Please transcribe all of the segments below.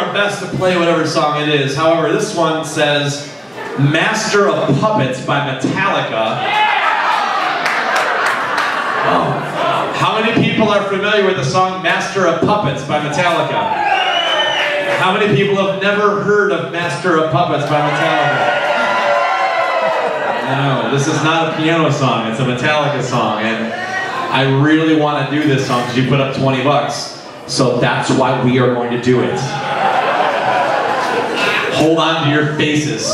our best to play whatever song it is. However, this one says Master of Puppets by Metallica. Oh. How many people are familiar with the song Master of Puppets by Metallica? How many people have never heard of Master of Puppets by Metallica? No, this is not a piano song, it's a Metallica song, and I really want to do this song because you put up 20 bucks. So that's why we are going to do it. Hold on to your faces.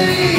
Now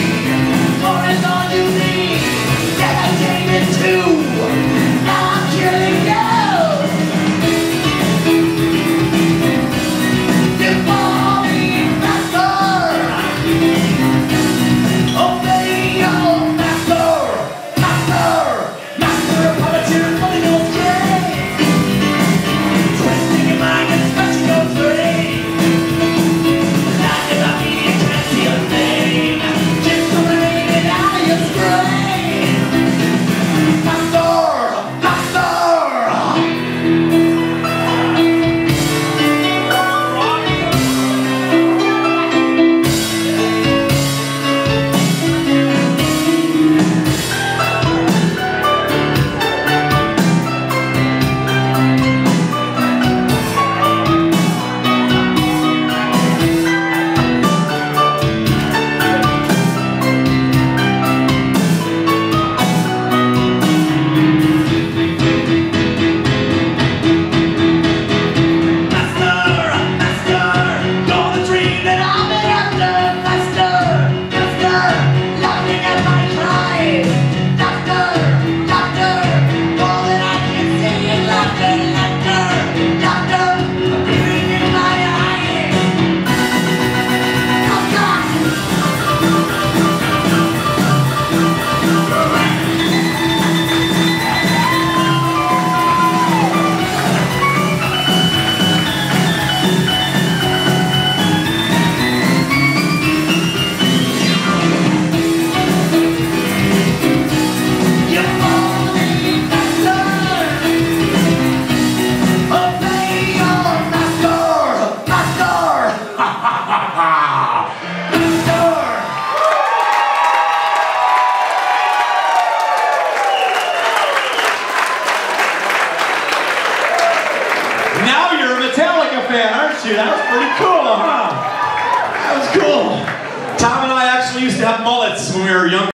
you? That was pretty cool, huh? That was cool. Tom and I actually used to have mullets when we were younger.